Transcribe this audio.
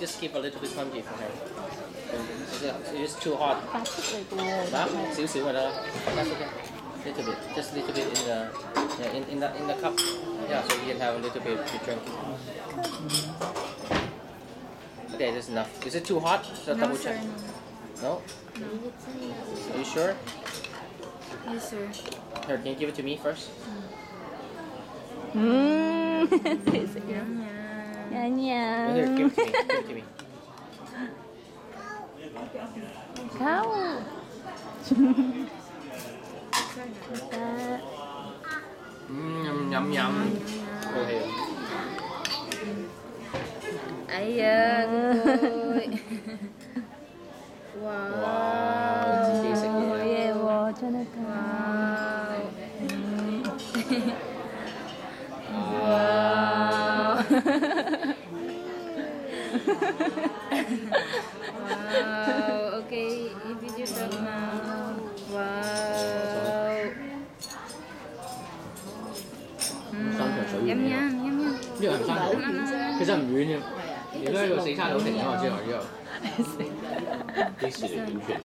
just keep a little bit crunchy for her. It's too hot. 白色嚟嘅喎。嗱，少少咪得啦，白色嘅。Little uh, bit, just little bit in the yeah, in in the in the cup. Yeah, so you can have a little bit to drink. Okay, that's enough. Is it too hot? So no. Sir, no. no. No. Are you sure? Yes, sir. Here, can you give it to me first? Mmm. Mm. 안녕. Here, give, to me. Here, give me. 가오. 음, 냠, 냠, 냠. 그러세요. 아이고. 와. 와, 진짜 이상해. 예, 와, 저녁 와. wow. wow. Okay, you video talk now. Wow. Mm. 山长水 Yum 远 yum yum yum. 呢个系山头，其实唔远嘅。而家呢个四叉佬停咗我之后，之后几时嚟点算？